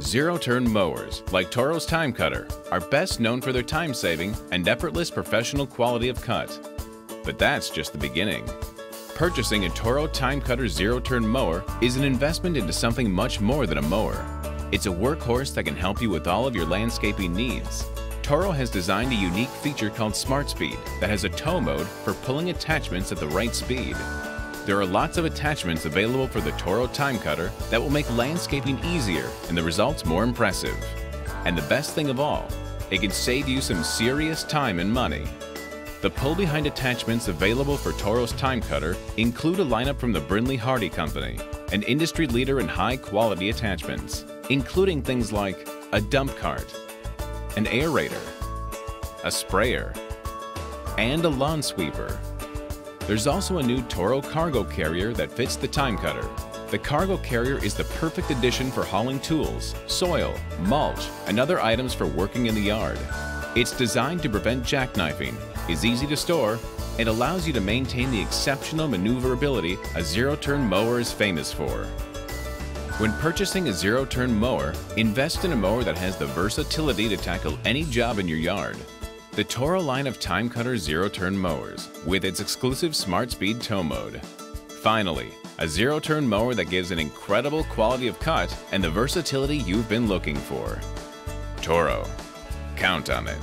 Zero-turn mowers, like Toro's Time Cutter, are best known for their time-saving and effortless professional quality of cut. But that's just the beginning. Purchasing a Toro Time Cutter zero-turn mower is an investment into something much more than a mower. It's a workhorse that can help you with all of your landscaping needs. Toro has designed a unique feature called Smart Speed that has a tow mode for pulling attachments at the right speed. There are lots of attachments available for the Toro Time Cutter that will make landscaping easier and the results more impressive. And the best thing of all, it can save you some serious time and money. The pull-behind attachments available for Toro's Time Cutter include a lineup from the Brinly Hardy Company, an industry leader in high-quality attachments, including things like a dump cart, an aerator, a sprayer, and a lawn sweeper. There's also a new Toro cargo carrier that fits the time cutter. The cargo carrier is the perfect addition for hauling tools, soil, mulch, and other items for working in the yard. It's designed to prevent jackknifing, is easy to store, and allows you to maintain the exceptional maneuverability a zero-turn mower is famous for. When purchasing a zero-turn mower, invest in a mower that has the versatility to tackle any job in your yard. The Toro line of Time Cutter zero-turn mowers with its exclusive Smart Speed tow mode. Finally, a zero-turn mower that gives an incredible quality of cut and the versatility you've been looking for. Toro. Count on it.